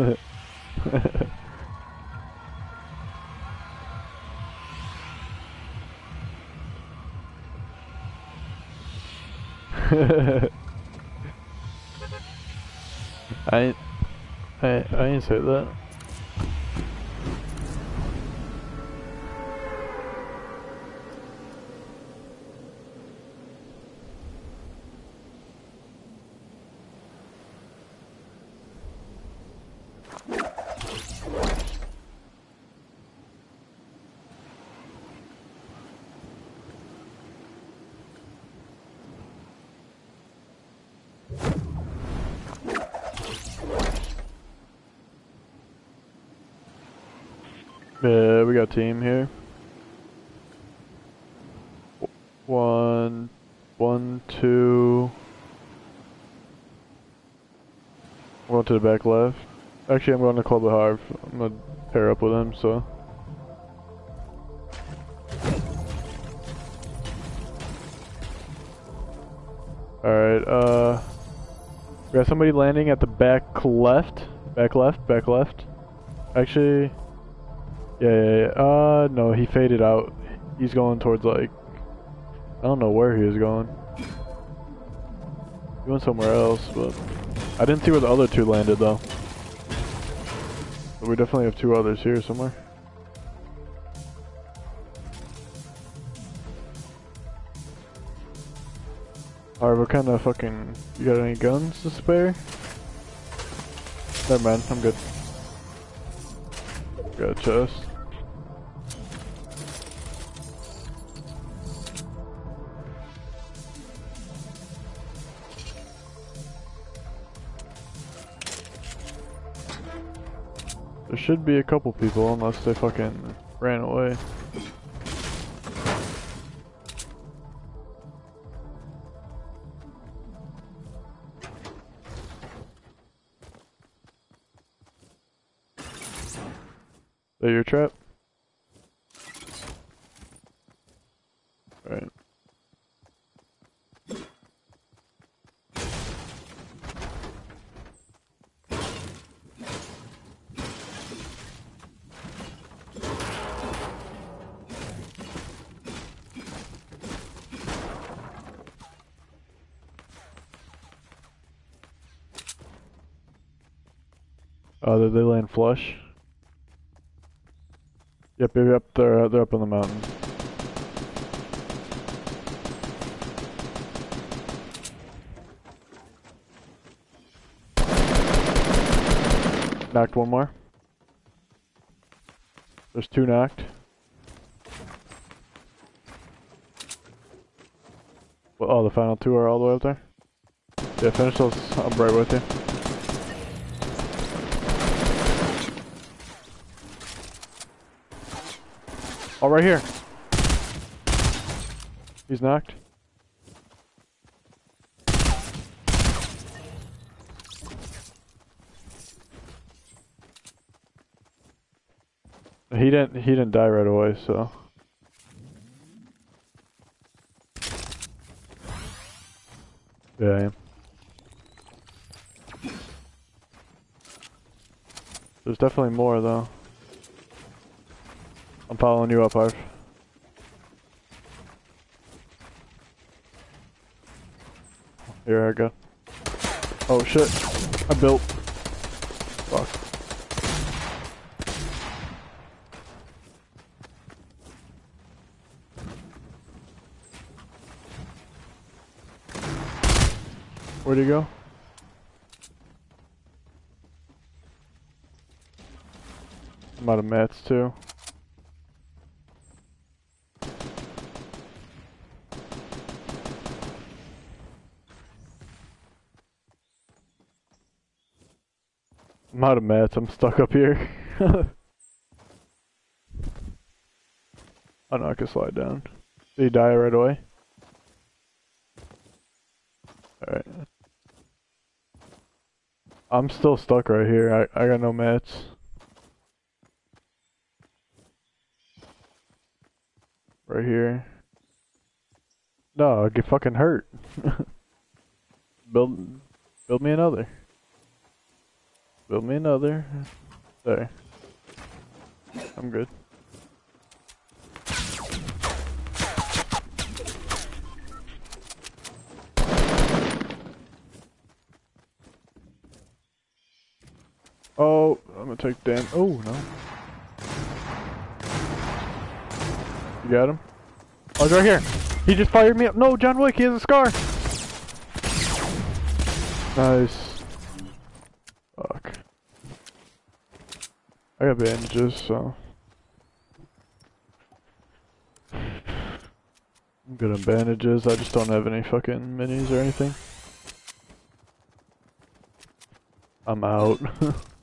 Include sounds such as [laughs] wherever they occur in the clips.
[laughs] I, I, I didn't say that. Yeah, we got team here. One, one, two. I'm going to the back left. Actually, I'm going to Club of Harv. I'm gonna pair up with him, so. Alright, uh. We got somebody landing at the back left. Back left, back left. Actually. Yeah, yeah, yeah. Uh, no, he faded out. He's going towards, like... I don't know where he was going. He went somewhere else, but... I didn't see where the other two landed, though. But we definitely have two others here somewhere. Alright, we're kind of fucking... You got any guns to spare? Never mind, I'm good. Got a chest. There should be a couple people unless they fucking ran away. Is That your trap? Alright. Oh, did they land flush? Yep, yep, yep. They're uh, they're up on the mountain. Knocked one more. There's two knocked. Well, oh, the final two are all the way up there. Yeah, finish those. I'm right with you. Oh, right here. He's knocked. He didn't. He didn't die right away, so. Yeah, I am. There's definitely more though. I'm following you up, Harv. Here I go. Oh shit. I built. Fuck. Where'd he go? I'm out of mats too. I'm out of mats, I'm stuck up here. I know I can slide down. Did he die right away? Alright. I'm still stuck right here. I, I got no mats. Right here. No, I get fucking hurt. [laughs] build, build me another. Build me another. Sorry. I'm good. Oh, I'm gonna take damn. Oh no. You got him? Oh, he's right here. He just fired me up. No, John Wick, he has a scar. Nice. Fuck. I got bandages, so. I'm [sighs] good on bandages, I just don't have any fucking minis or anything. I'm out. [laughs]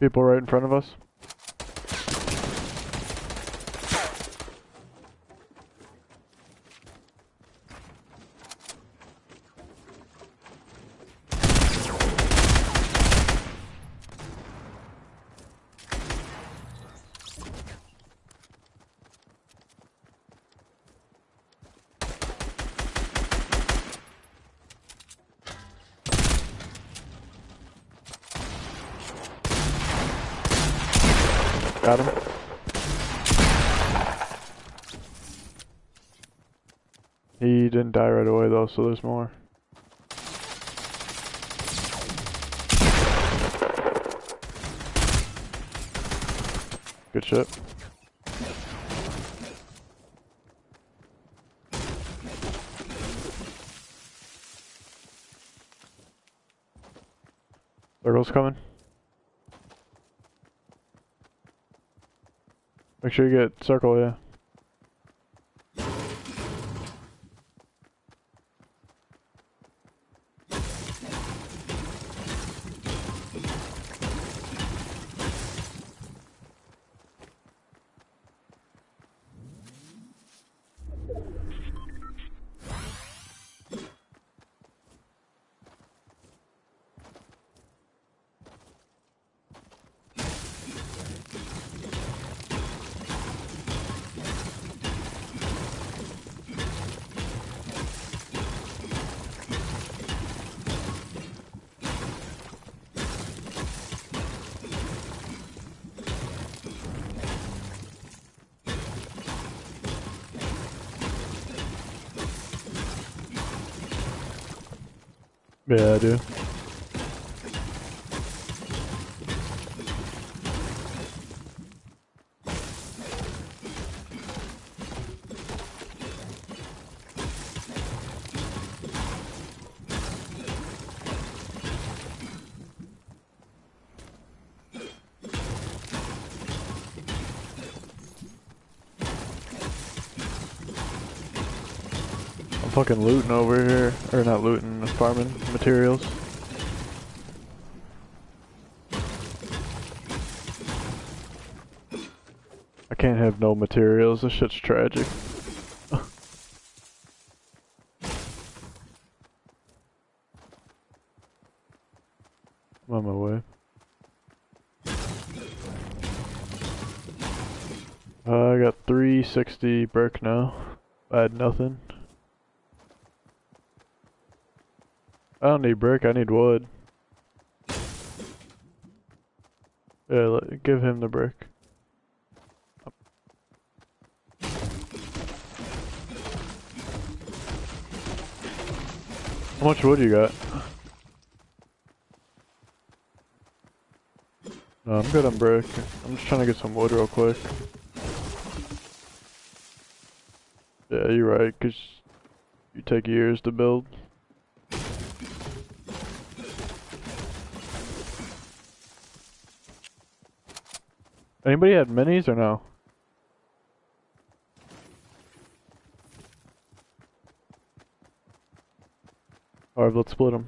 People right in front of us. Got him. He didn't die right away though, so there's more. Good shit. Circle's coming. Make sure you get circle, yeah. Yeah, I do. Fucking looting over here. Or not looting, farming materials. I can't have no materials, this shit's tragic. [laughs] I'm on my way. Uh, I got 360 brick now. I had nothing. I don't need brick, I need wood. Yeah, give him the brick. How much wood you got? No, I'm good on brick. I'm just trying to get some wood real quick. Yeah, you're right, because you take years to build. Anybody had minis or no? Alright, let's split them.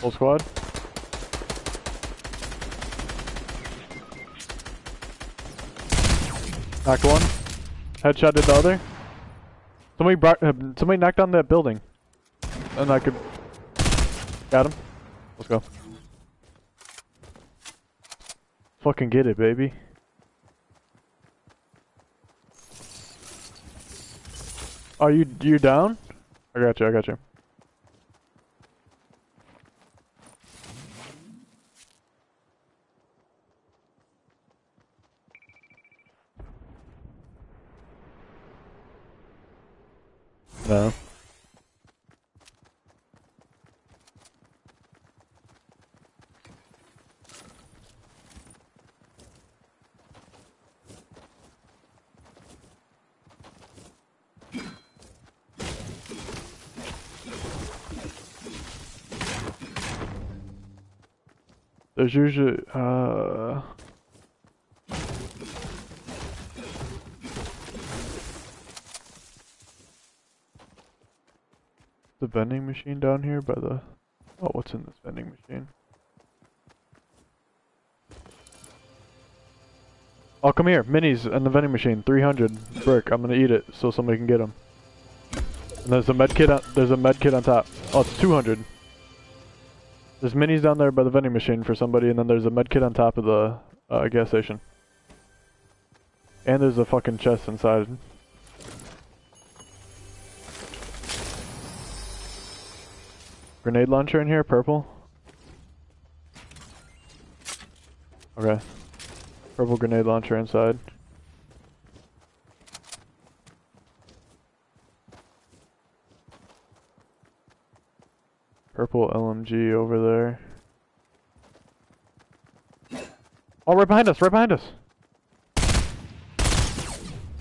Full squad. Knocked one. Headshot did the other. Somebody brought, uh, somebody knocked on that building. And I could... Got him. Let's go. Fucking get it, baby. Are you, you down? I got you, I got you. There's usually, uh... The vending machine down here by the... Oh, what's in this vending machine? Oh, come here. Minis and the vending machine. 300 brick. I'm gonna eat it so somebody can get them. And there's a med kit on, there's a med kit on top. Oh, it's 200. There's minis down there by the vending machine for somebody, and then there's a med kit on top of the uh, gas station. And there's a fucking chest inside. Grenade launcher in here, purple. Okay. Purple grenade launcher inside. Purple LMG over there. Oh, right behind us, right behind us.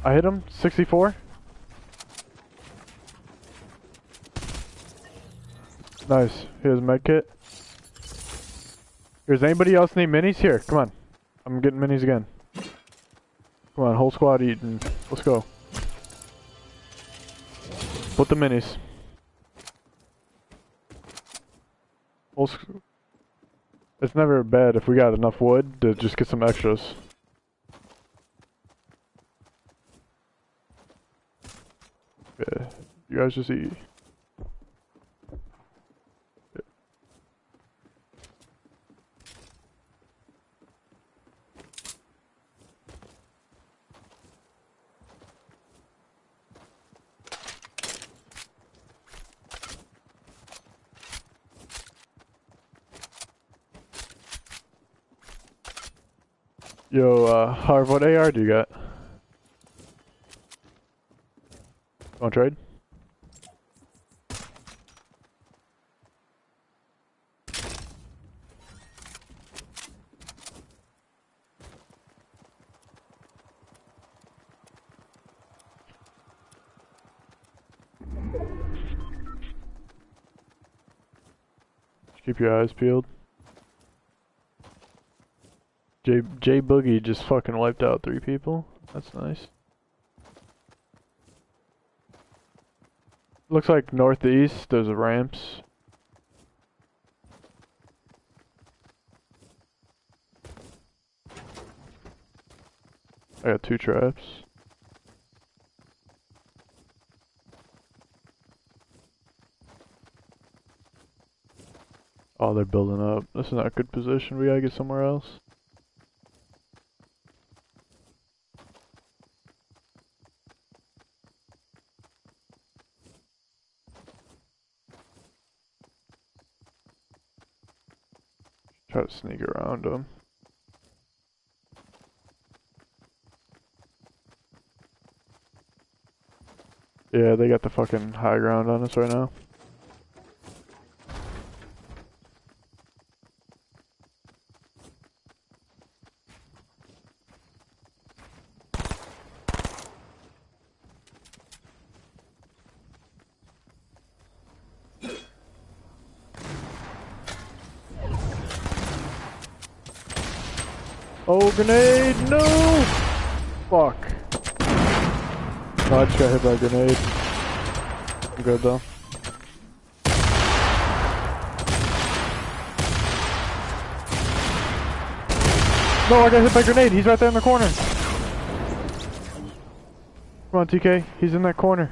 I hit him, 64. Nice. Here's medkit. Here's anybody else need minis? Here, come on. I'm getting minis again. Come on, whole squad eating. Let's go. Put the minis. Whole it's never bad if we got enough wood to just get some extras. Yeah, you guys just eat. Uh, Harv, what AR do you got? Want trade? Keep your eyes peeled. J J Boogie just fucking wiped out three people. That's nice. Looks like northeast, there's a ramps. I got two traps. Oh, they're building up. This is not a good position. We gotta get somewhere else. sneak around him. Yeah, they got the fucking high ground on us right now. Grenade! No! Fuck. No, I just got hit by a grenade. I'm good though. No, I got hit by a grenade. He's right there in the corner. Come on, TK. He's in that corner.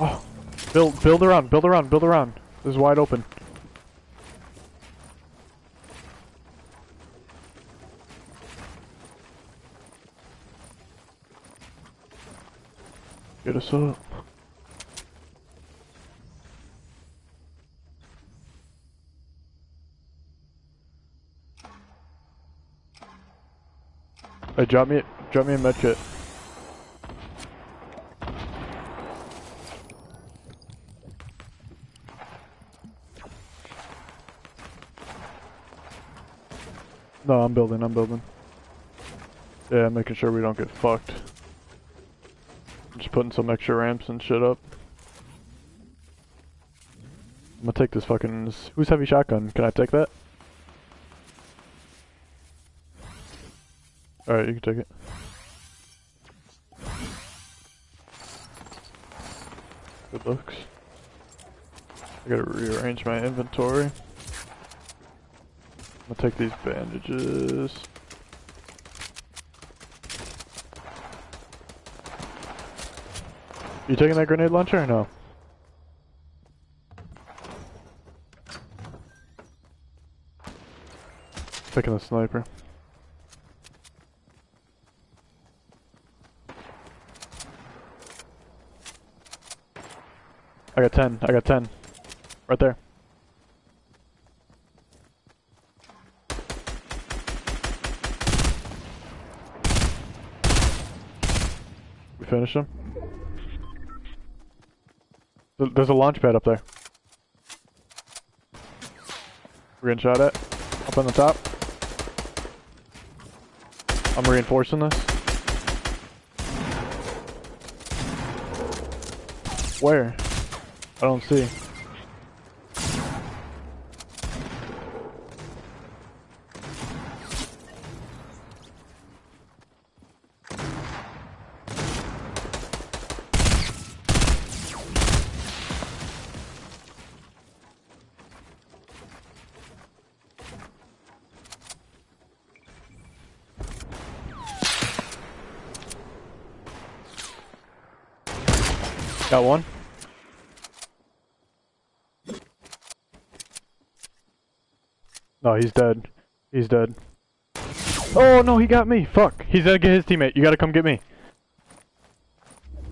Oh. Build, build around, build around, build around. This is wide open. Get us up. Hey, drop me, drop me a medkit. No, I'm building, I'm building. Yeah, making sure we don't get fucked. Putting some extra ramps and shit up. I'm gonna take this fucking... Who's heavy shotgun? Can I take that? Alright, you can take it. Good looks. I gotta rearrange my inventory. I'm gonna take these bandages. You taking that grenade launcher or no? Taking the sniper. I got 10, I got 10. Right there. We finish him? There's a launch pad up there. We're getting shot at. Up on the top. I'm reinforcing this. Where? I don't see. Got one. No, he's dead. He's dead. Oh no, he got me. Fuck. He's gonna get his teammate. You gotta come get me.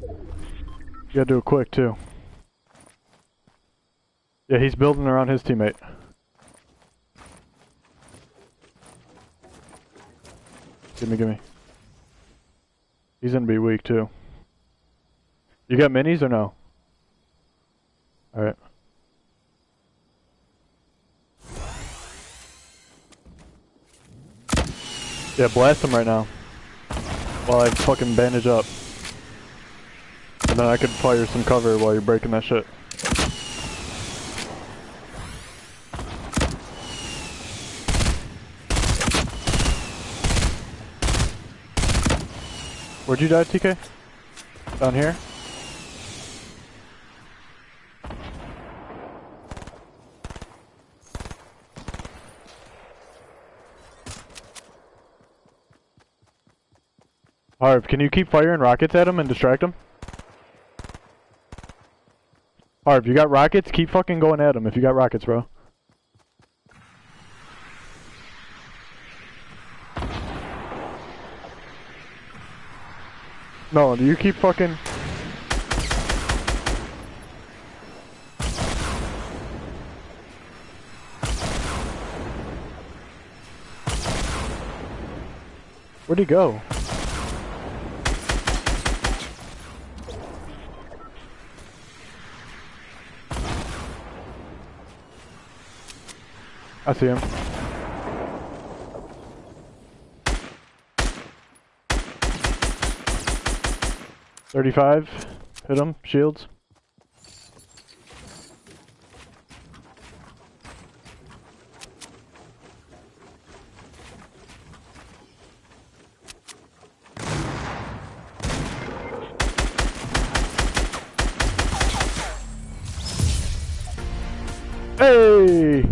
You gotta do it quick too. Yeah, he's building around his teammate. Gimme, gimme. He's gonna be weak too. You got minis or no? Alright. Yeah, blast him right now. While I fucking bandage up. And then I could fire some cover while you're breaking that shit. Where'd you die, TK? Down here? Harv, can you keep firing rockets at him and distract him? Harv, you got rockets? Keep fucking going at him if you got rockets, bro. No, do you keep fucking... Where'd he go? I see him. Thirty-five. Hit him. Shields. Hey!